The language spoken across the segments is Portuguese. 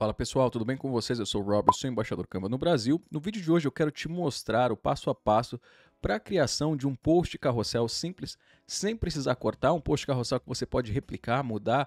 Fala pessoal, tudo bem com vocês? Eu sou o Robert, sou embaixador Canva no Brasil. No vídeo de hoje eu quero te mostrar o passo a passo para a criação de um post carrossel simples, sem precisar cortar, um post carrossel que você pode replicar, mudar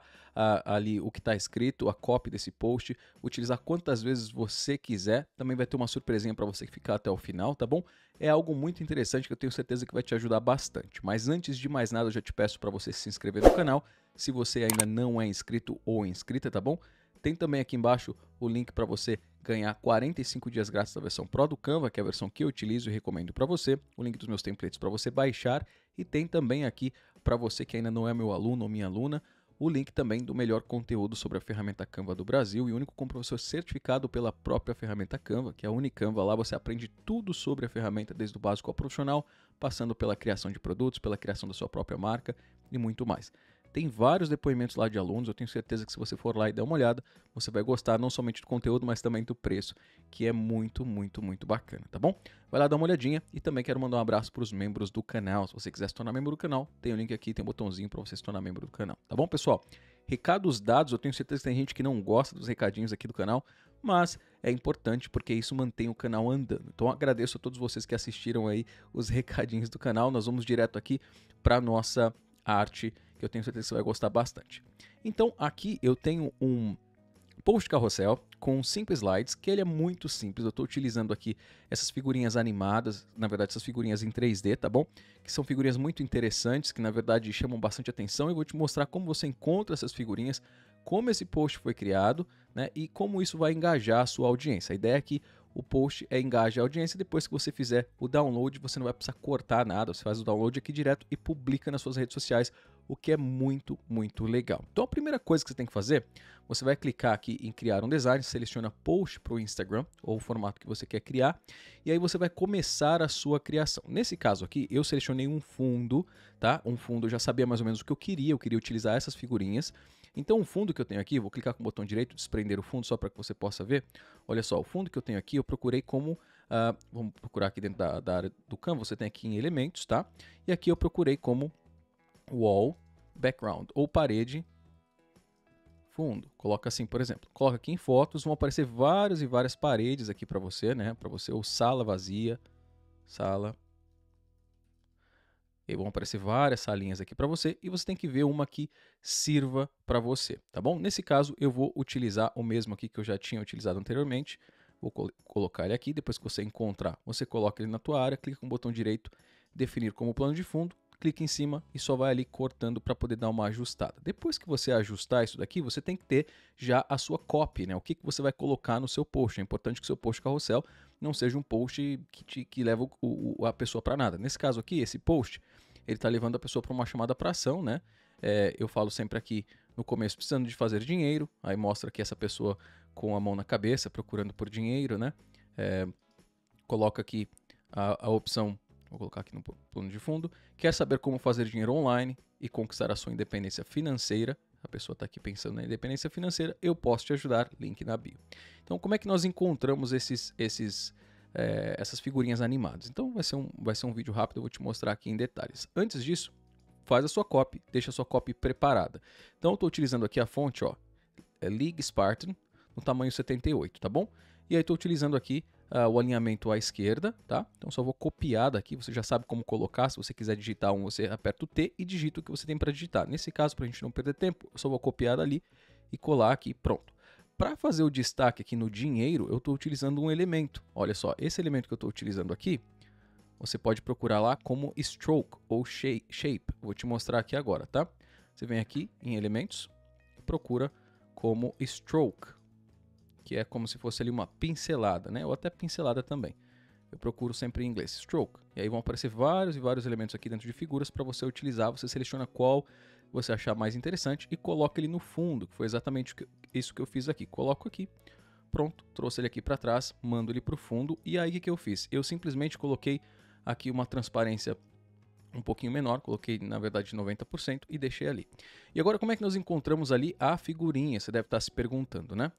ali o que está escrito, a cópia desse post, utilizar quantas vezes você quiser. Também vai ter uma surpresinha para você ficar até o final, tá bom? É algo muito interessante que eu tenho certeza que vai te ajudar bastante. Mas antes de mais nada, eu já te peço para você se inscrever no canal, se você ainda não é inscrito ou inscrita, tá bom? Tem também aqui embaixo o link para você ganhar 45 dias grátis da versão Pro do Canva, que é a versão que eu utilizo e recomendo para você. O link dos meus templates para você baixar e tem também aqui para você que ainda não é meu aluno ou minha aluna, o link também do melhor conteúdo sobre a ferramenta Canva do Brasil e o único com professor certificado pela própria ferramenta Canva, que é a Unicanva. Lá você aprende tudo sobre a ferramenta, desde o básico ao profissional, passando pela criação de produtos, pela criação da sua própria marca e muito mais. Tem vários depoimentos lá de alunos, eu tenho certeza que se você for lá e der uma olhada, você vai gostar não somente do conteúdo, mas também do preço, que é muito, muito, muito bacana, tá bom? Vai lá dar uma olhadinha e também quero mandar um abraço para os membros do canal. Se você quiser se tornar membro do canal, tem o um link aqui, tem um botãozinho para você se tornar membro do canal, tá bom, pessoal? Recados dados, eu tenho certeza que tem gente que não gosta dos recadinhos aqui do canal, mas é importante porque isso mantém o canal andando. Então agradeço a todos vocês que assistiram aí os recadinhos do canal. Nós vamos direto aqui para nossa arte que eu tenho certeza que você vai gostar bastante. Então aqui eu tenho um post carrossel com cinco slides, que ele é muito simples. Eu estou utilizando aqui essas figurinhas animadas, na verdade essas figurinhas em 3D, tá bom? Que são figurinhas muito interessantes, que na verdade chamam bastante atenção. Eu vou te mostrar como você encontra essas figurinhas, como esse post foi criado, né? E como isso vai engajar a sua audiência. A ideia é que o post é engaje a audiência. Depois que você fizer o download, você não vai precisar cortar nada. Você faz o download aqui direto e publica nas suas redes sociais, o que é muito, muito legal. Então a primeira coisa que você tem que fazer, você vai clicar aqui em criar um design, seleciona post para o Instagram ou o formato que você quer criar, e aí você vai começar a sua criação. Nesse caso aqui, eu selecionei um fundo, tá? Um fundo, eu já sabia mais ou menos o que eu queria, eu queria utilizar essas figurinhas. Então o fundo que eu tenho aqui, vou clicar com o botão direito, desprender o fundo só para que você possa ver. Olha só, o fundo que eu tenho aqui, eu procurei como, uh, vamos procurar aqui dentro da, da área do Canva, você tem aqui em elementos, tá? E aqui eu procurei como wall background ou parede fundo. Coloca assim, por exemplo, coloca aqui em fotos, vão aparecer várias e várias paredes aqui para você, né? Para você ou sala vazia, sala e vão aparecer várias salinhas aqui para você e você tem que ver uma que sirva para você, tá bom? Nesse caso, eu vou utilizar o mesmo aqui que eu já tinha utilizado anteriormente. Vou col colocar ele aqui, depois que você encontrar, você coloca ele na tua área, clica com o botão direito, definir como plano de fundo, clica em cima e só vai ali cortando para poder dar uma ajustada. Depois que você ajustar isso daqui, você tem que ter já a sua copy, né? O que, que você vai colocar no seu post. É importante que o seu post carrossel não seja um post que, te, que leva o, o, a pessoa para nada. Nesse caso aqui, esse post, ele está levando a pessoa para uma chamada para ação, né? É, eu falo sempre aqui no começo, precisando de fazer dinheiro, aí mostra que essa pessoa com a mão na cabeça, procurando por dinheiro, né? É, coloca aqui a, a opção, vou colocar aqui no plano de fundo, quer saber como fazer dinheiro online e conquistar a sua independência financeira. A pessoa está aqui pensando na independência financeira, eu posso te ajudar, link na bio. Então, como é que nós encontramos esses, esses é, essas figurinhas animadas. Então vai ser, um, vai ser um vídeo rápido, eu vou te mostrar aqui em detalhes. Antes disso, faz a sua copy, deixa a sua copy preparada. Então eu estou utilizando aqui a fonte, ó, é League Spartan, no tamanho 78, tá bom? E aí estou utilizando aqui uh, o alinhamento à esquerda, tá? Então só vou copiar daqui, você já sabe como colocar, se você quiser digitar um, você aperta o T e digita o que você tem para digitar. Nesse caso, para a gente não perder tempo, eu só vou copiar dali e colar aqui, pronto. Para fazer o destaque aqui no dinheiro, eu estou utilizando um elemento. Olha só, esse elemento que eu estou utilizando aqui, você pode procurar lá como stroke ou shape. Vou te mostrar aqui agora, tá? Você vem aqui em elementos e procura como stroke, que é como se fosse ali uma pincelada, né? Ou até pincelada também. Eu procuro sempre em inglês, stroke. E aí vão aparecer vários e vários elementos aqui dentro de figuras para você utilizar. Você seleciona qual você achar mais interessante e coloca ele no fundo, que foi exatamente isso que eu fiz aqui. Coloco aqui, pronto, trouxe ele aqui para trás, mando ele para o fundo e aí o que eu fiz? Eu simplesmente coloquei aqui uma transparência um pouquinho menor, coloquei na verdade 90% e deixei ali. E agora como é que nós encontramos ali a figurinha? Você deve estar se perguntando, né?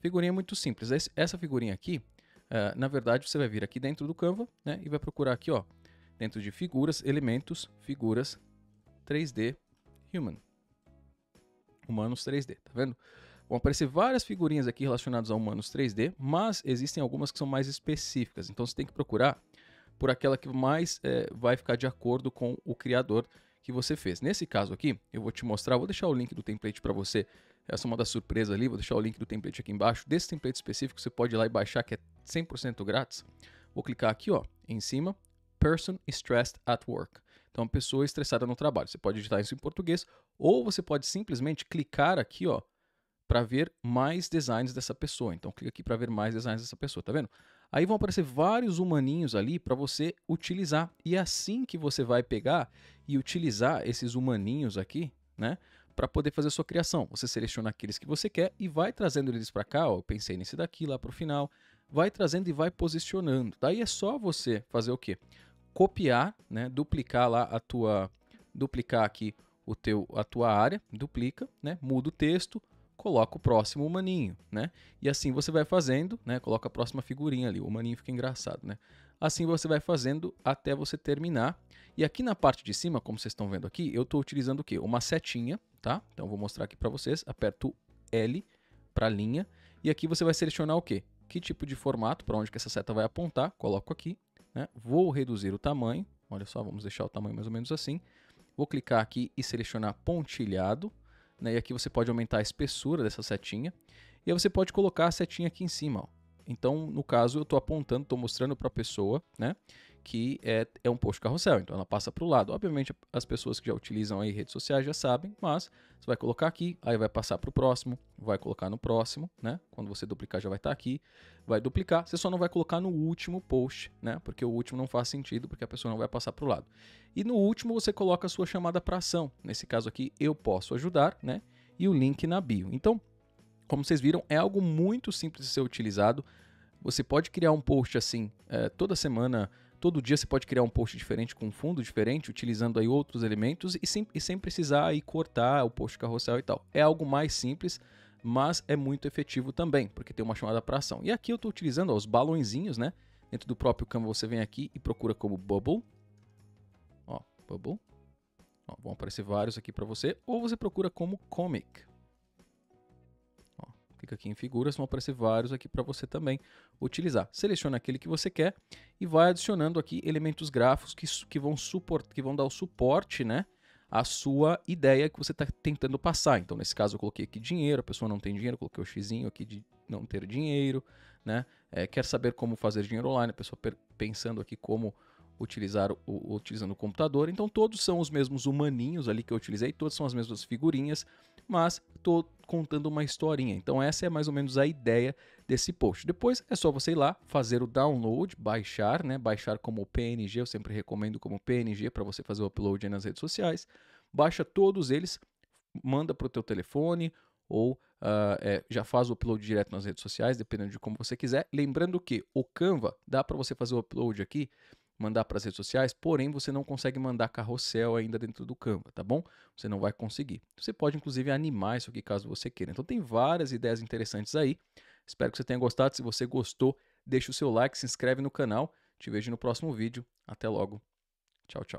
Figurinha muito simples. Essa figurinha aqui, uh, na verdade você vai vir aqui dentro do Canva né, e vai procurar aqui, ó, dentro de figuras, elementos, figuras, 3D, Human. Humanos 3D, tá vendo? Vão aparecer várias figurinhas aqui relacionadas a humanos 3D, mas existem algumas que são mais específicas. Então você tem que procurar por aquela que mais é, vai ficar de acordo com o criador que você fez. Nesse caso aqui, eu vou te mostrar, vou deixar o link do template para você. Essa é uma das surpresas ali, vou deixar o link do template aqui embaixo. Desse template específico, você pode ir lá e baixar, que é 100% grátis. Vou clicar aqui, ó, em cima, Person Stressed at Work. Então, pessoa estressada no trabalho. Você pode digitar isso em português, ou você pode simplesmente clicar aqui, ó, para ver mais designs dessa pessoa. Então, clica aqui para ver mais designs dessa pessoa, tá vendo? Aí vão aparecer vários humaninhos ali para você utilizar. E é assim que você vai pegar e utilizar esses humaninhos aqui, né? Para poder fazer a sua criação. Você seleciona aqueles que você quer e vai trazendo eles para cá. Ó, eu pensei nesse daqui lá para o final. Vai trazendo e vai posicionando. Daí é só você fazer o quê? Copiar, né? Duplicar lá a tua, duplicar aqui o teu, a tua área, duplica, né? Muda o texto, coloca o próximo humaninho, né? E assim você vai fazendo, né? Coloca a próxima figurinha ali, o humaninho fica engraçado, né? Assim você vai fazendo até você terminar. E aqui na parte de cima, como vocês estão vendo aqui, eu estou utilizando o quê? Uma setinha, tá? Então vou mostrar aqui para vocês. Aperto L para linha e aqui você vai selecionar o quê? Que tipo de formato, para onde que essa seta vai apontar, coloco aqui, né? Vou reduzir o tamanho, olha só, vamos deixar o tamanho mais ou menos assim. Vou clicar aqui e selecionar pontilhado, né? E aqui você pode aumentar a espessura dessa setinha. E aí você pode colocar a setinha aqui em cima. Ó. Então, no caso, eu estou apontando, estou mostrando para a pessoa, né? Que é, é um post carrossel, então ela passa para o lado. Obviamente, as pessoas que já utilizam aí redes sociais já sabem, mas você vai colocar aqui, aí vai passar para o próximo, vai colocar no próximo, né? Quando você duplicar já vai estar tá aqui, vai duplicar, você só não vai colocar no último post, né? Porque o último não faz sentido, porque a pessoa não vai passar para o lado. E no último você coloca a sua chamada para ação. Nesse caso aqui, eu posso ajudar, né? E o link na bio. Então, como vocês viram, é algo muito simples de ser utilizado. Você pode criar um post assim, é, toda semana, todo dia você pode criar um post diferente com fundo diferente, utilizando aí outros elementos e sem, e sem precisar aí cortar o post carrossel e tal. É algo mais simples, mas é muito efetivo também, porque tem uma chamada para ação. E aqui eu estou utilizando ó, os balãozinhos, né? Dentro do próprio Canva você vem aqui e procura como Bubble, Bubble. Ó, vão aparecer vários aqui para você. Ou você procura como Comic. Clica aqui em figuras, vão aparecer vários aqui para você também utilizar. Seleciona aquele que você quer e vai adicionando aqui elementos gráficos que, que, vão, suport, que vão dar o suporte, né? a sua ideia que você está tentando passar. Então, nesse caso, eu coloquei aqui dinheiro, a pessoa não tem dinheiro, coloquei o xizinho aqui de não ter dinheiro, né? É, quer saber como fazer dinheiro online, a pessoa pensando aqui como utilizar o, utilizando o computador. Então todos são os mesmos humaninhos ali que eu utilizei, todos são as mesmas figurinhas, mas estou contando uma historinha. Então essa é mais ou menos a ideia desse post. Depois é só você ir lá, fazer o download, baixar, né? Baixar como PNG, eu sempre recomendo como PNG para você fazer o upload nas redes sociais. Baixa todos eles, manda para o teu telefone ou uh, é, já faz o upload direto nas redes sociais, dependendo de como você quiser. Lembrando que o Canva dá para você fazer o upload aqui mandar para as redes sociais, porém você não consegue mandar carrossel ainda dentro do Canva, tá bom? Você não vai conseguir. Você pode inclusive animar isso aqui caso você queira. Então tem várias ideias interessantes aí. Espero que você tenha gostado. Se você gostou, deixa o seu like, se inscreve no canal. Te vejo no próximo vídeo. Até logo. Tchau, tchau.